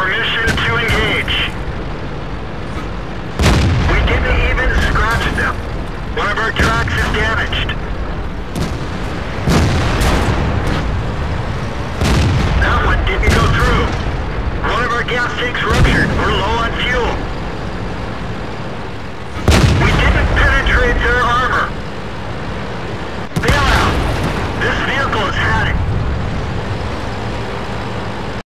Permission to engage. We didn't even scratch them. One of our tracks is damaged. That one didn't go through. One of our gas tanks ruptured. We're low on fuel.